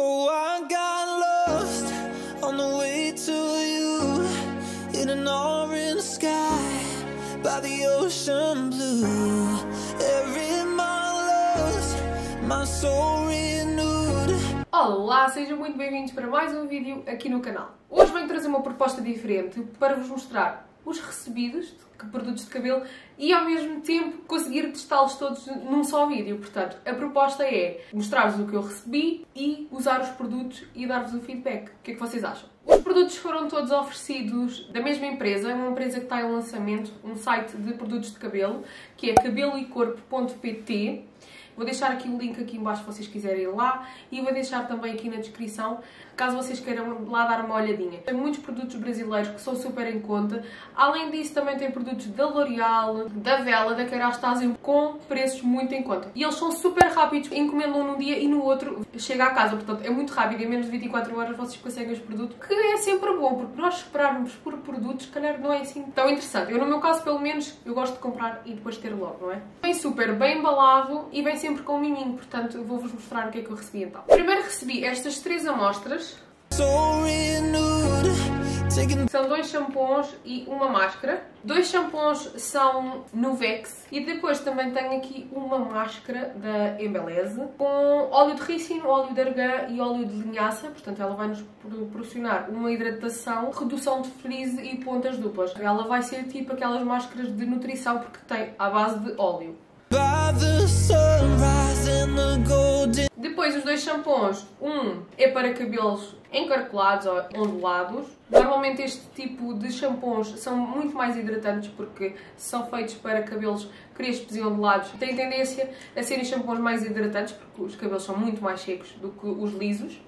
Oh, I got lost on the way to you in an orange sky by the ocean blue. Every mile lost, my soul renewed. Olá, sejam muito bem-vindos para mais um vídeo aqui no canal. Hoje venho trazer uma proposta diferente para vos mostrar os recebidos de produtos de cabelo e ao mesmo tempo conseguir testá-los todos num só vídeo. Portanto, a proposta é mostrar-vos o que eu recebi e usar os produtos e dar-vos o feedback. O que é que vocês acham? Os produtos foram todos oferecidos da mesma empresa, uma empresa que está em lançamento, um site de produtos de cabelo, que é cabeloecorpo.pt. Vou deixar aqui o link aqui embaixo se vocês quiserem ir lá e vou deixar também aqui na descrição caso vocês queiram lá dar uma olhadinha. Tem muitos produtos brasileiros que são super em conta. Além disso, também tem produtos da L'Oreal, da Vela, da Kerastase com preços muito em conta. E eles são super rápidos, encomendam num dia e no outro chega à casa. Portanto, é muito rápido, em menos de 24 horas vocês conseguem os produtos, que é sempre bom, porque nós esperarmos por produtos, calhar não é assim tão interessante. Eu, no meu caso, pelo menos, eu gosto de comprar e depois ter logo, não é? Vem super bem embalado e vem sempre com um miminho, portanto, vou-vos mostrar o que é que eu recebi então. Primeiro recebi estas três amostras São dois shampoos e uma máscara. Dois shampoos são Nuvex e depois também tenho aqui uma máscara da Embeleze com óleo de ricino, óleo de argan e óleo de linhaça. Portanto, ela vai nos proporcionar uma hidratação, redução de frizz e pontas duplas. Ela vai ser tipo aquelas máscaras de nutrição porque tem a base de óleo. Depois os dois shampoos, um é para cabelos encarcolados ou ondulados. Normalmente este tipo de shampoos são muito mais hidratantes porque são feitos para cabelos crespos e ondulados. Têm tendência a serem shampoos mais hidratantes porque os cabelos são muito mais secos do que os lisos.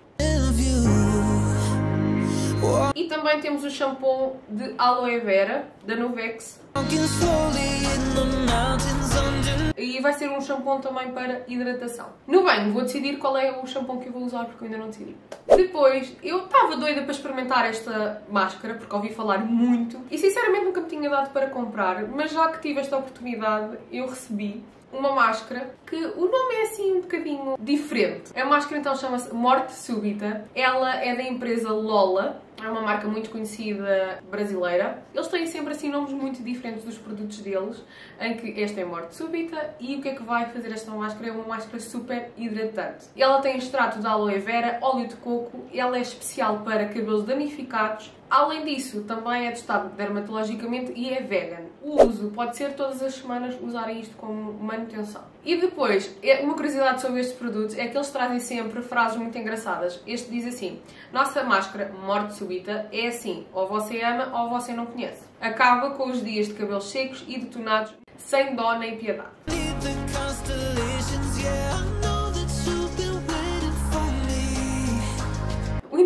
E também temos o shampoo de aloe vera da Nuvex e vai ser um shampoo também para hidratação. No banho vou decidir qual é o shampoo que eu vou usar porque eu ainda não decidi. Depois, eu estava doida para experimentar esta máscara porque ouvi falar muito e sinceramente nunca me tinha dado para comprar, mas já que tive esta oportunidade, eu recebi uma máscara que o nome é assim um bocadinho diferente. A máscara então chama-se Morte Súbita. Ela é da empresa Lola. É uma marca muito conhecida brasileira. Eles têm sempre assim nomes muito diferentes dos produtos deles, em que esta é morte súbita e o que é que vai fazer esta máscara? É uma máscara super hidratante. Ela tem extrato de aloe vera, óleo de coco, ela é especial para cabelos danificados. Além disso, também é testado dermatologicamente e é vegan. O uso pode ser todas as semanas usarem isto como manutenção. E depois, é- uma curiosidade sobre estes produtos é que eles trazem sempre frases muito engraçadas. Este diz assim: Nossa máscara morte súbita é assim, ou você ama ou você não conhece. Acaba com os dias de cabelos secos e detonados sem dó nem piedade.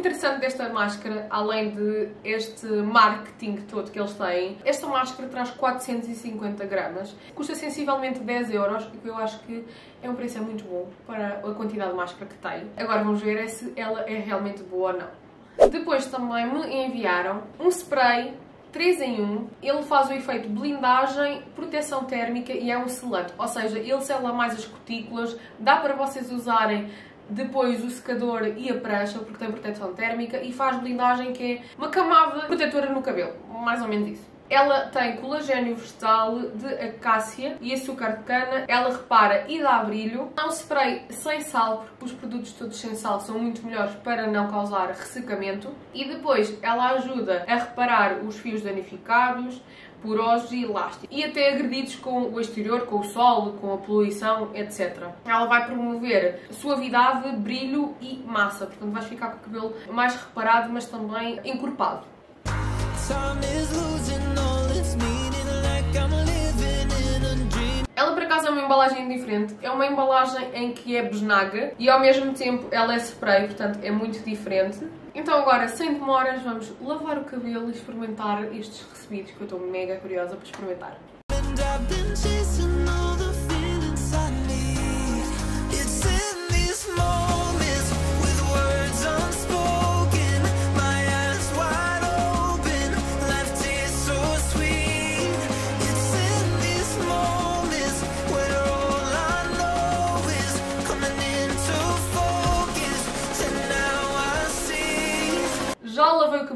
Interessante desta máscara, além de este marketing todo que eles têm, esta máscara traz 450 gramas, custa sensivelmente 10 euros, e que eu acho que é um preço muito bom para a quantidade de máscara que tem. Agora vamos ver é se ela é realmente boa ou não. Depois também me enviaram um spray 3 em 1, ele faz o efeito blindagem, proteção térmica e é um selante, ou seja, ele sela mais as cutículas, dá para vocês usarem depois o secador e a prancha, porque tem proteção térmica, e faz blindagem que é uma camada protetora no cabelo, mais ou menos isso. Ela tem colagênio vegetal de acácia e açúcar de cana. Ela repara e dá brilho. É um spray sem sal, porque os produtos todos sem sal são muito melhores para não causar ressecamento. E depois ela ajuda a reparar os fios danificados, porosos e elásticos. E até agredidos com o exterior, com o sol, com a poluição, etc. Ela vai promover suavidade, brilho e massa. Portanto, vais ficar com o cabelo mais reparado, mas também encorpado. Time is losing acaso é uma embalagem diferente, é uma embalagem em que é besnaga e ao mesmo tempo ela é spray, portanto é muito diferente. Então agora, sem demoras, vamos lavar o cabelo e experimentar estes recebidos que eu estou mega curiosa para experimentar. And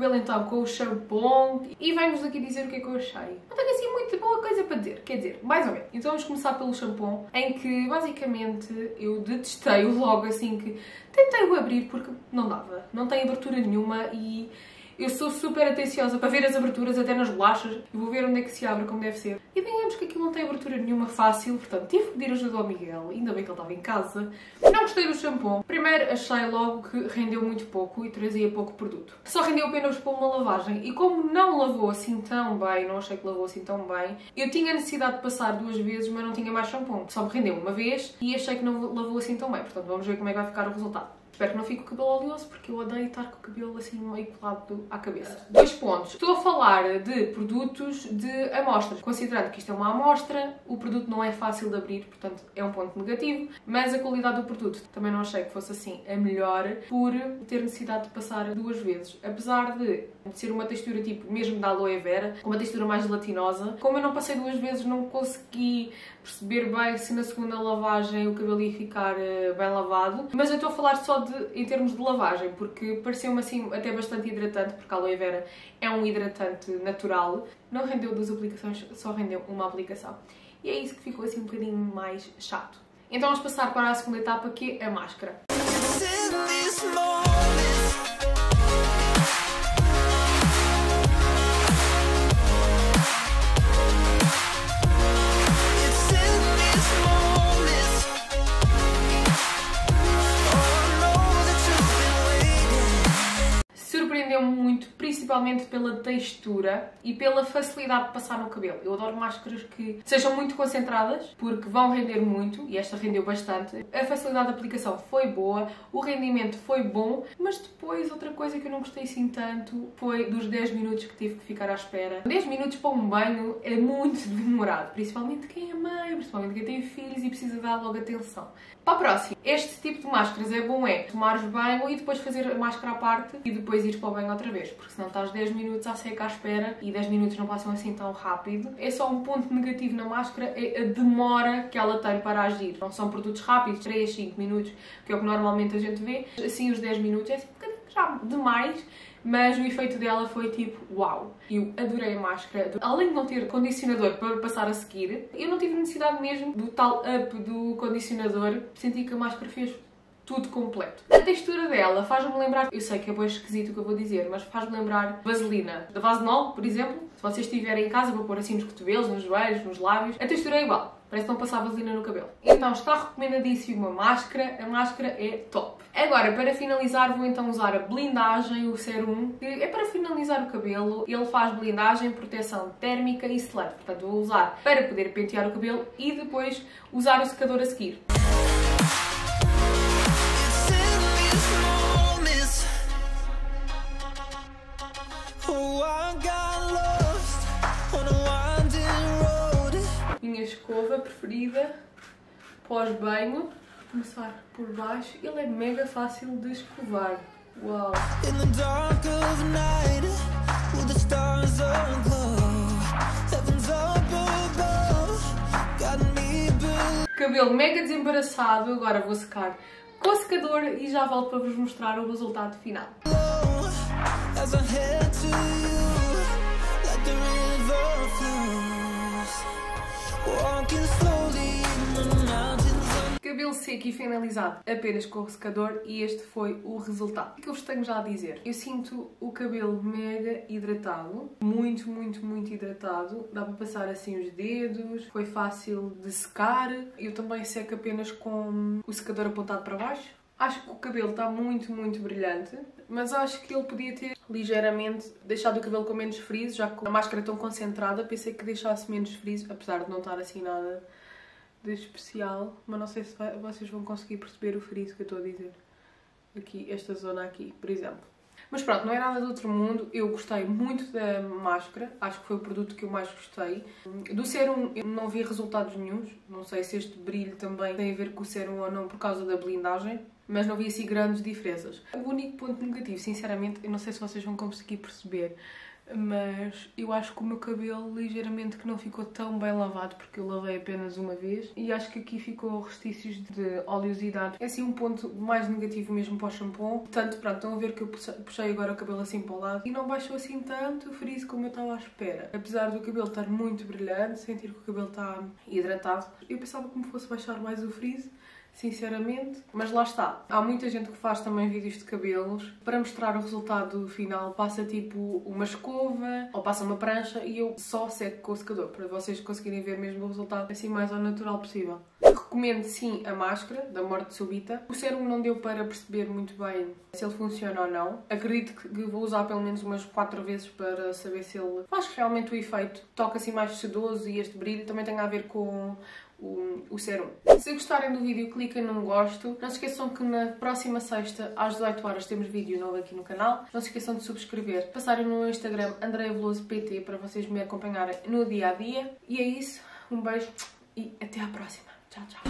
cabelo então com o shampoo e venho-vos aqui dizer o que é que eu achei. Não tenho assim muito boa coisa para dizer, quer dizer, mais ou menos. Então vamos começar pelo shampoo, em que basicamente eu detestei-o logo assim que tentei-o abrir porque não dava. Não tem abertura nenhuma e eu sou super atenciosa para ver as aberturas até nas bolachas. Eu vou ver onde é que se abre como deve ser. E digamos que aquilo não tem abertura nenhuma fácil, portanto tive que pedir ajuda ao Miguel. Ainda bem que ele estava em casa. Não gostei do shampoo. Primeiro achei logo que rendeu muito pouco e trazia pouco produto. Só rendeu apenas para uma lavagem. E como não lavou assim tão bem, não achei que lavou assim tão bem, eu tinha necessidade de passar duas vezes, mas não tinha mais shampoo. Só me rendeu uma vez e achei que não lavou assim tão bem. Portanto, vamos ver como é que vai ficar o resultado. Espero que não fique o cabelo oleoso, porque eu odeio estar com o cabelo assim meio colado à cabeça. Dois pontos. Estou a falar de produtos de amostras. Considerando que isto é uma amostra, o produto não é fácil de abrir, portanto é um ponto negativo, mas a qualidade do produto também não achei que fosse assim a melhor por ter necessidade de passar duas vezes. Apesar de ser uma textura tipo mesmo da aloe vera, com uma textura mais gelatinosa, como eu não passei duas vezes, não consegui perceber bem se na segunda lavagem o cabelo ia ficar uh, bem lavado. Mas eu estou a falar só de, em termos de lavagem, porque pareceu-me assim até bastante hidratante, porque a aloe vera é um hidratante natural. Não rendeu duas aplicações, só rendeu uma aplicação. E é isso que ficou assim um bocadinho mais chato. Então vamos passar para a segunda etapa, que é a máscara. Principalmente pela textura e pela facilidade de passar no cabelo. Eu adoro máscaras que sejam muito concentradas, porque vão render muito, e esta rendeu bastante. A facilidade de aplicação foi boa, o rendimento foi bom, mas depois outra coisa que eu não gostei assim tanto foi dos 10 minutos que tive que ficar à espera. 10 minutos para um banho é muito demorado, principalmente quem é mãe, principalmente quem tem filhos e precisa dar logo atenção. Para a próxima, este tipo de máscaras é bom é tomares banho e depois fazer a máscara à parte e depois ires para o banho outra vez, porque senão estás 10 minutos à seca à espera e 10 minutos não passam assim tão rápido. É só um ponto negativo na máscara, é a demora que ela tem para agir. Não são produtos rápidos, 3, 5 minutos, que é o que normalmente a gente vê. Assim, os 10 minutos é assim, um bocadinho já demais, mas o efeito dela foi tipo, uau! Eu adorei a máscara. Além de não ter condicionador para passar a seguir, eu não tive necessidade mesmo do tal up do condicionador. Senti que a máscara fez tudo completo. A textura dela faz-me lembrar, eu sei que é bem esquisito o que eu vou dizer, mas faz-me lembrar vaselina. Da Vasenol, por exemplo, se vocês estiverem em casa, vou pôr assim nos cotovelos, nos joelhos, nos lábios, a textura é igual. Parece não passar vaselina no cabelo. Então está recomendadíssimo a máscara. A máscara é top. Agora, para finalizar, vou então usar a blindagem, o Serum, que é para finalizar o cabelo. Ele faz blindagem, proteção térmica e selante. Portanto, vou usar para poder pentear o cabelo e depois usar o secador a seguir. Minha escova preferida pós-banho. Começar por baixo. Ele é mega fácil de escovar. Uau! Cabelo mega desembaraçado. Agora vou secar com o secador e já volto para vos mostrar o resultado final. Cabelo seco e finalizado apenas com o secador e este foi o resultado. O que eu vos tenho já a dizer? Eu sinto o cabelo mega hidratado, muito, muito, muito hidratado. Dá para passar assim os dedos, foi fácil de secar. Eu também seco apenas com o secador apontado para baixo. Acho que o cabelo está muito, muito brilhante, mas acho que ele podia ter ligeiramente deixado o cabelo com menos frizz, já que a máscara é tão concentrada, pensei que deixasse menos frizz, apesar de não estar assim nada de especial, mas não sei se vai- vocês vão conseguir perceber o frizz que eu estou a dizer. Aqui, esta zona aqui, por exemplo. Mas pronto, não é nada de outro mundo. Eu gostei muito da máscara. Acho que foi o produto que eu mais gostei. Do sérum eu não vi resultados nenhums. Não sei se este brilho também tem a ver com o sérum ou não por causa da blindagem. Mas não vi assim grandes diferenças. O único ponto negativo, sinceramente, eu não sei se vocês vão conseguir perceber. mas eu acho que o meu cabelo ligeiramente que não ficou tão bem lavado porque eu lavei apenas uma vez e acho que aqui ficou restícios de oleosidade. É assim um ponto mais negativo mesmo para o shampoo. Portanto, pronto, estão a ver que eu puxei agora o cabelo assim para o lado e não baixou assim tanto o frizz como eu estava à espera. Apesar do cabelo estar muito brilhante, sentir que o cabelo está hidratado, eu pensava que me fosse baixar mais o frizz sinceramente. Mas lá está. Há muita gente que faz também vídeos de cabelos para mostrar o resultado final. Passa tipo uma escova ou passa uma prancha e eu só seco com o secador para vocês conseguirem ver mesmo o resultado assim mais ao natural possível. Recomendo sim a máscara da morte súbita. O sérum não deu para perceber muito bem se ele funciona ou não. Acredito que vou usar pelo menos umas 4 vezes para saber se ele faz realmente o efeito. Toca assim mais sedoso e este brilho também tem a ver com o, o sérum. Se gostarem do vídeo, cliquem no gosto. Não se esqueçam que na próxima sexta, às 18 horas, temos vídeo novo aqui no canal. Não se esqueçam de subscrever. Passarem no Instagram AndreaVelosoPT para vocês me acompanharem no dia a dia. E é isso. Um beijo e até à próxima. Tchau, tchau.